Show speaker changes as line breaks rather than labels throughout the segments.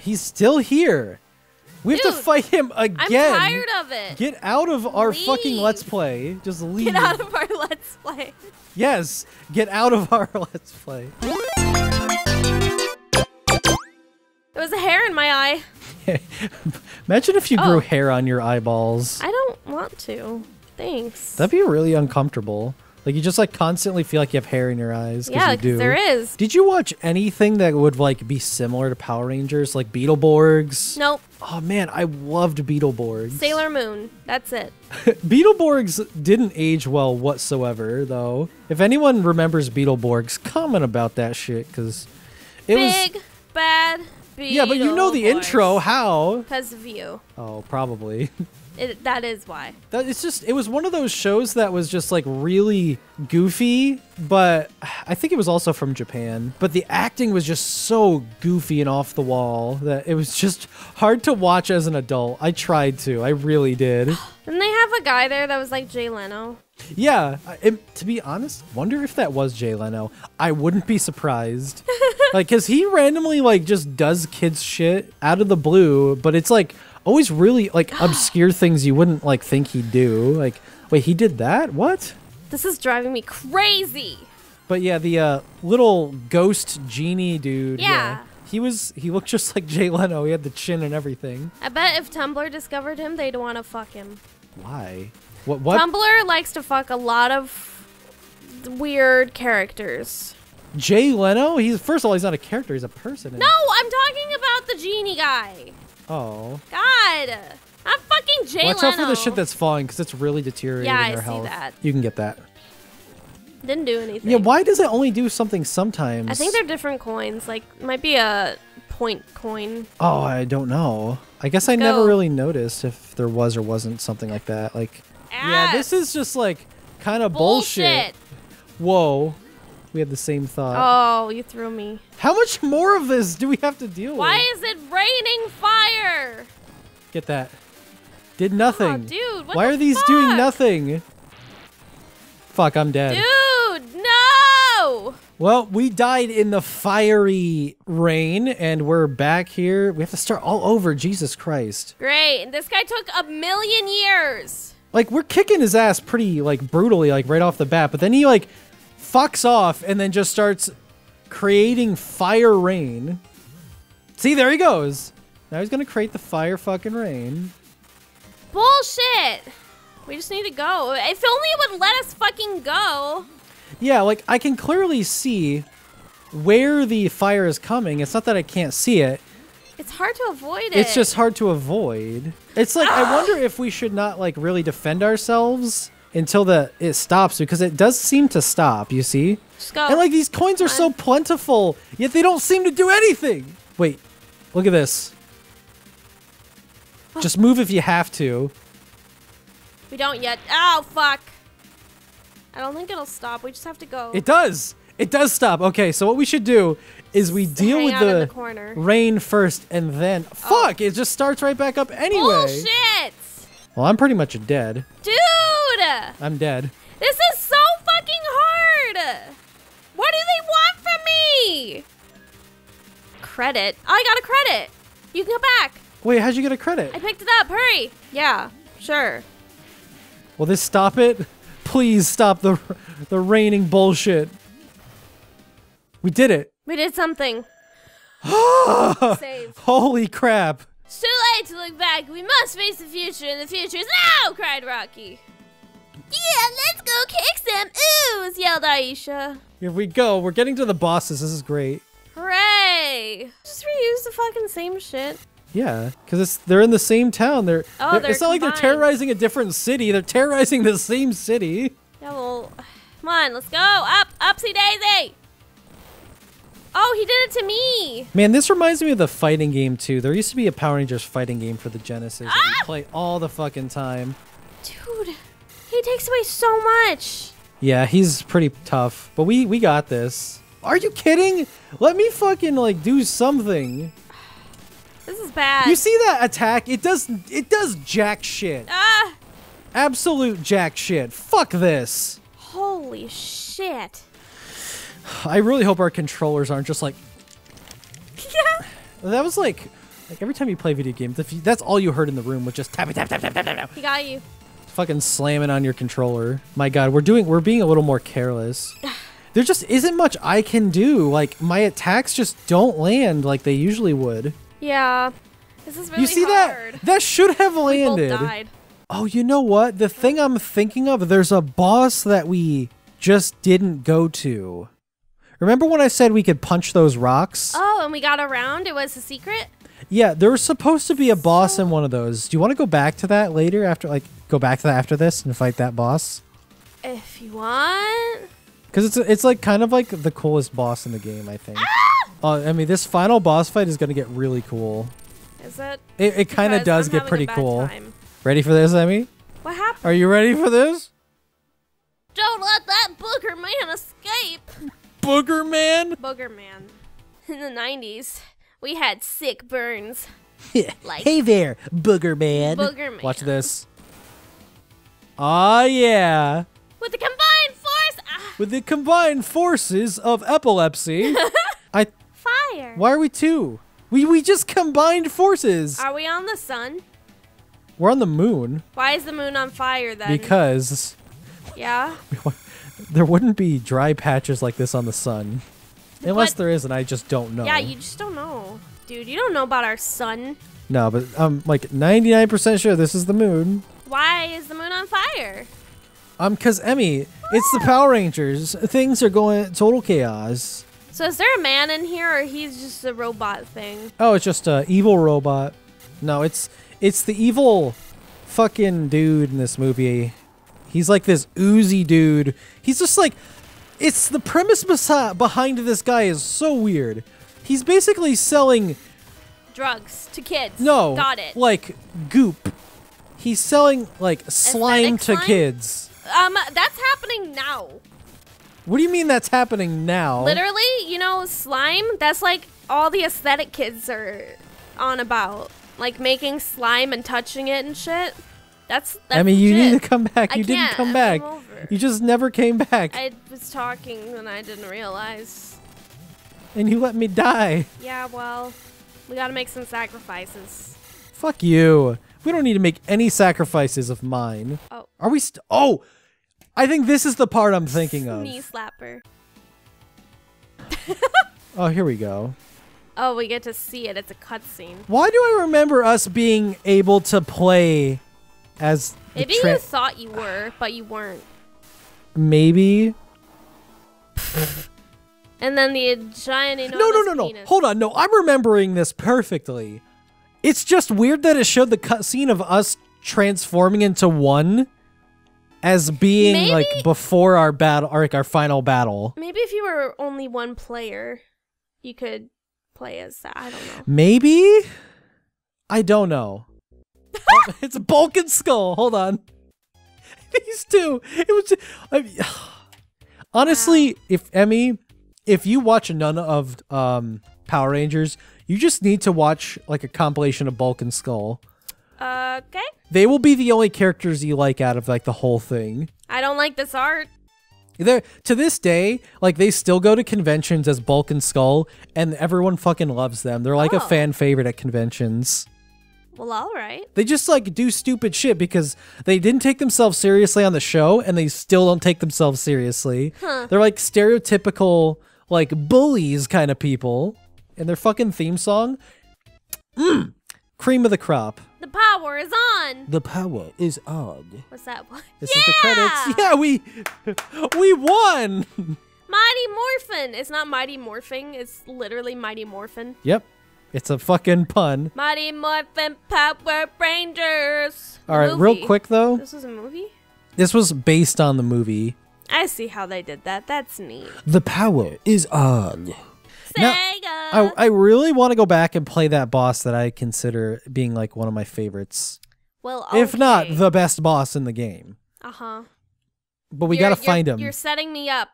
He's still here. We have to fight him again.
I'm tired of it.
Get out of our fucking let's play. Just leave.
Get out of our let's play.
yes, get out of our let's play.
There was a hair in my eye.
Imagine if you grew
Oh.
hair on your eyeballs.
I don't want to. Thanks.
That'd be really uncomfortable. Like you just like constantly feel like you have hair in your eyes.
yeah,
you do.
there is.
Did you watch anything that would like be similar to Power Rangers, like Beetleborgs?
Nope.
Oh man, I loved Beetleborgs.
Sailor Moon. That's it.
Beetleborgs didn't age well whatsoever, though. If anyone remembers Beetleborgs, comment about that shit, because it
Big,
was.
Big bad,
Yeah, but you know the intro. How?
Because of you.
Oh, probably.
It, that is why.
That it's just it was one of those shows that was just like really goofy, but I think it was also from Japan. But the acting was just so goofy and off the wall that it was just hard to watch as an adult. I tried to, I really did.
Didn't they have a guy there that was like Jay Leno?
Yeah, it, to be honest, wonder if that was Jay Leno. I wouldn't be surprised. like, cause he randomly like just does kids shit out of the blue, but it's like always really like obscure things you wouldn't like think he'd do. Like, wait, he did that? What?
This is driving me crazy.
But yeah, the uh, little ghost genie dude.
Yeah.
He was. He looked just like Jay Leno. He had the chin and everything.
I bet if Tumblr discovered him, they'd want to fuck him.
Why? What? What?
Tumblr likes to fuck a lot of weird characters.
Jay Leno? He's first of all, he's not a character. He's a person.
No, I'm talking about the genie guy.
Oh.
God, I'm fucking Jay
Watch
Leno.
out for the shit that's falling because it's really deteriorating
Yeah, I see
health.
that.
You can get that.
didn't do anything.
Yeah, why does it only do something sometimes?
I think they're different coins. Like, might be a point coin.
Oh, I don't know. I guess I never really noticed if there was or wasn't something like that. Like, yeah, this is just like kind of bullshit.
bullshit.
Whoa. We had the same thought.
Oh, you threw me.
How much more of this do we have to deal
Why
with?
Why is it raining fire?
Get that. Did nothing.
Oh, dude, what
Why
the
are these doing nothing? Fuck, I'm dead.
Dude, no!
Well, we died in the fiery rain, and we're back here. We have to start all over. Jesus Christ!
Great. And this guy took a million years.
Like we're kicking his ass pretty like brutally, like right off the bat. But then he like fucks off and then just starts creating fire rain. See, there he goes. Now he's gonna create the fire fucking rain.
Bullshit. We just need to go. If only it would let us fucking go.
Yeah, like I can clearly see where the fire is coming. It's not that I can't see it.
It's hard to avoid it.
It's just hard to avoid. It's like I wonder if we should not like really defend ourselves until the it stops because it does seem to stop, you see? And like these coins are so plentiful, yet they don't seem to do anything. Wait. Look at this. Just move if you have to.
we don't yet. Oh, fuck. I don't think it'll stop. We just have to go.
It does. It does stop. Okay, so what we should do is we deal
hang
with the,
the. Oh.
rain first and then oh. fuck, it just starts right back up anyway.
Bullshit.
Well, I'm pretty much dead.
Dude.
I'm dead.
This is so fucking hard. What do they want from me? Credit. Oh, I got a credit. You can go back.
Wait, how'd you get a credit?
I picked it up. Hurry. Yeah, sure.
Will this stop it? Please stop the the raining bullshit. We did it.
We did something. Save.
Holy crap.
It's too late to look back. We must face the future, and the future is now, cried Rocky. Yeah, let's go kick some ooze, yelled Aisha.
Here we go. We're getting to the bosses. This is great.
Hooray! Just reuse the fucking same shit.
Yeah, because they're in the same town. They're,
Oh,
they're-
they're
it's not like they're terrorizing a different city. They're terrorizing the same city.
Yeah, well, come on, let's go. Up, upsy daisy. Oh, he did it to me.
Man, this reminds me of the fighting game too. There used to be a Power Rangers fighting game for the Genesis that
Ah!
we play all the fucking time.
He takes away so much.
Yeah, he's pretty tough, but we we got this. Are you kidding? Let me fucking like do something.
This is bad.
You see that attack? It does it does jack shit.
Ah,
Absolute jack shit. Fuck this.
holy shit.
I really hope our controllers aren't just like
Yeah.
that was like Like every time you play video games, that's all you heard in the room was just tap tap tap tap tap tap tap.
He got you.
Fucking slamming on your controller. My god, we're doing we're being a little more careless. There just isn't much I can do. Like my attacks just don't land like they usually would.
Yeah. This is really
you see
hard.
that? That should have
We
landed.
both died.
Oh, you know what? The thing I'm thinking of, there's a boss that we just didn't go to. Remember when I said we could punch those rocks?
Oh, and we got around. It was a secret.
Yeah, there was supposed to be a boss in one of those. Do you want to go back to that later after like go back to that after this and fight that boss?
If you want.
Cuz it's it's like kind of like the coolest boss in the game, I think. Uh, I mean, this final boss fight is going to get really cool.
Is it?
It, it kind of does
I'm
get pretty cool.
time.
Ready for this, Emi?
What happened?
Are you ready for this?
Don't let that booger man escape.
Booger Man?
Booger man. In the 90s, we had sick burns. Like-
hey there, Booger Man.
Booger man.
Watch this. Ah, yeah.
With the combined force. Ah,
With the combined forces of epilepsy, I.
fire.
Why are we two? We we just combined forces.
Are we on the sun?
We're on the moon
Why is the moon on fire then?
because
Yeah?
there wouldn't be dry patches like this on the sun, unless
But-
there is, and I just don't know.
Yeah, you just don't know. Dude, you don't know about our sun.
No, but I'm like 99% sure this is the moon.
Why is the moon on fire?
Um, cause Emi, it's the Power Rangers. Things are going total chaos.
So is there a man in here or he's just a robot thing?
Oh, it's just a evil robot. No, it's it's the evil fucking dude in this movie. He's like this oozy dude. He's just like it's the premise behind this guy is so weird. He's basically selling
Drugs to kids.
no,
Got it.
like goop. He's selling like slime
Aesthetic
to
slime?
kids.
Um, that's happening now.
What do you mean that's happening now?
Literally, you know, slime, that's like all the aesthetic kids are on about. Like making slime and touching it and shit. That's that's
I mean, you
legit.
need to come back.
I
You didn't
can't.
come back. You just never came back,
I was talking and I didn't realize.
and you let me die.
Yeah, well, we gotta make some sacrifices.
Fuck you. We don't need to make any sacrifices of mine.
Oh.
Are we st- Oh! I think this is the part I'm thinking of.
Knee slapper.
Oh, here we go.
Oh, we get to see it. It's a cutscene.
Why do I remember us being able to play as
Maybe you thought you were, but you weren't.
maybe?
And then the giant
No, no, no, no.
penis.
Hold on. No, I'm remembering this perfectly. It's just weird that it showed the cutscene of us transforming into one as being
Maybe-
like before our battle, or like our final battle.
Maybe if you were only one player, you could play as that. I don't know.
Maybe? I don't know. Oh, it's a Bulk and Skull. Hold on. These two. It was. I, honestly, if Emi, if you watch none of um, Power Rangers, you just need to watch like a compilation of Bulk and Skull.
Uh, okay.
They will be the only characters you like out of like the whole thing.
I don't like this art.
They're, to this day, like they still go to conventions as Bulk and Skull, and everyone fucking loves them. They're like
Oh.
a fan favorite at conventions.
Well, all right.
They just like do stupid shit because they didn't take themselves seriously on the show and they still don't take themselves seriously.
Huh.
They're like stereotypical like bullies kind of people. And their fucking theme song, mm, cream of the crop.
The power is on.
The power is on.
What's that? What?
This
yeah!
is the credits. Yeah, we we won.
Mighty Morphin. It's not Mighty Morphing. It's literally Mighty Morphin.
yep. It's a fucking pun.
Mighty Morphin Power Rangers. The
All right, real quick though.
This was a movie?
This was based on the movie.
I see how they did that. That's neat.
The power is on. Now- I, I really want to go back and play that boss that I consider being like one of my favorites.
well,
If not the best boss in the game.
Uh huh.
But we got to find him.
You're setting me up.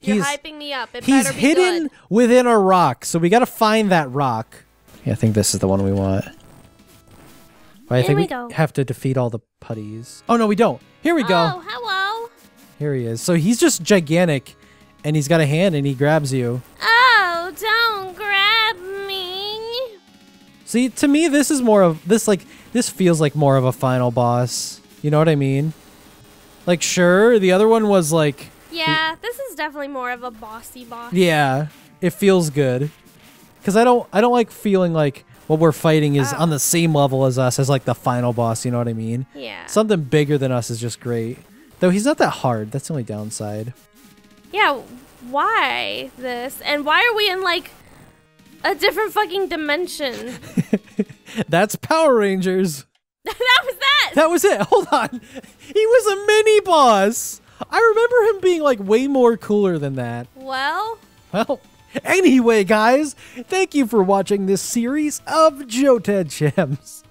You're
He's-
hyping me up. It
He's
be
hidden
good.
within a rock, so we got to find that rock. Yeah, I think this is the one we want. But I
Here
think
we go.
have to defeat all the putties. Oh no, we don't. Here we
Oh,
go.
hello.
Here he is. So he's just gigantic and he's got a hand and he grabs you.
Oh,
See, to me, this is more of this like this feels like more of a final boss. You know what I mean? Like, sure, the other one was like,
Yeah, this is definitely more of a bossy boss.
yeah, it feels good. Cause I don't, I don't like feeling like what we're fighting is
Oh.
on the oh. same level as us as like the final boss. You know what I mean?
Yeah.
Something bigger than us is just great. Though he's not that hard. That's the only downside.
yeah, why this? And why are we in like a different fucking dimension?
That's Power Rangers.
that was that.
That was it. Hold on. He was a mini boss. I remember him being like way more cooler than that.
Well,
Well, anyway, guys, thank you for watching this series of Jaltoid Games.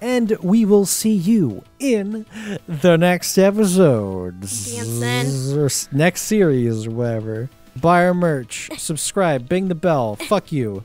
And we will see you in the next episode.
Dancing.
Next series or whatever. Buy our merch, subscribe, bing the bell. Fuck you.